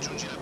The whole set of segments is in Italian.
중지라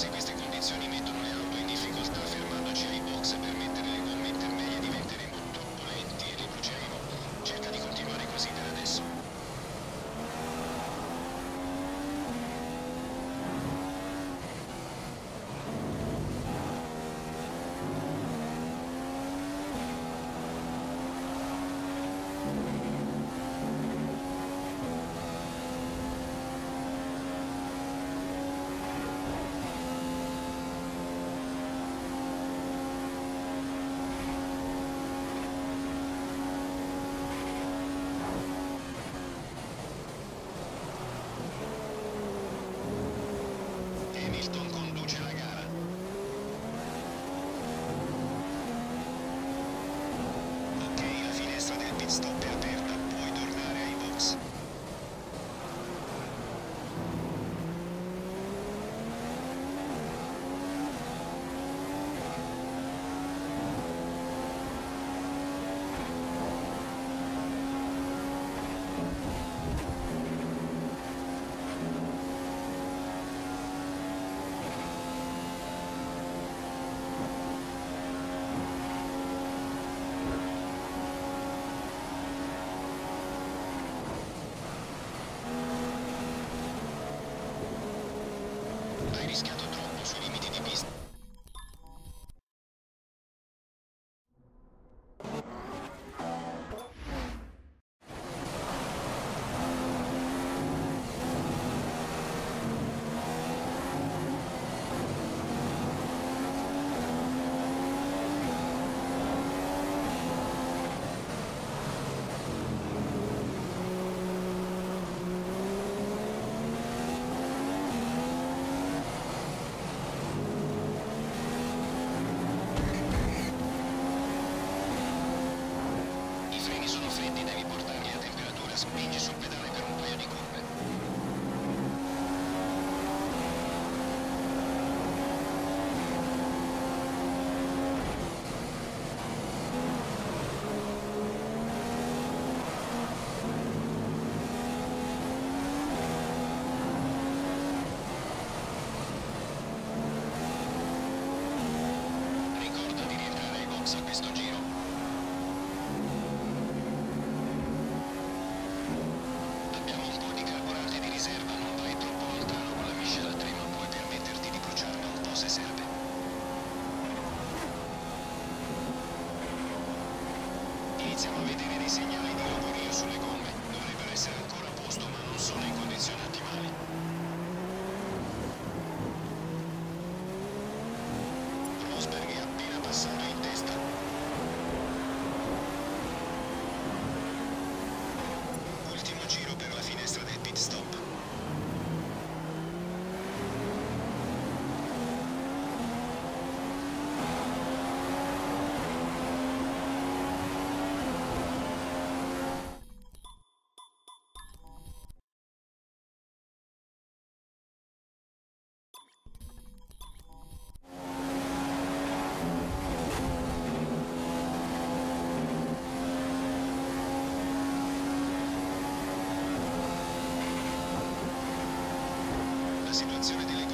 se queste condizioni mettono le Ladies, come He just situazione di legalità.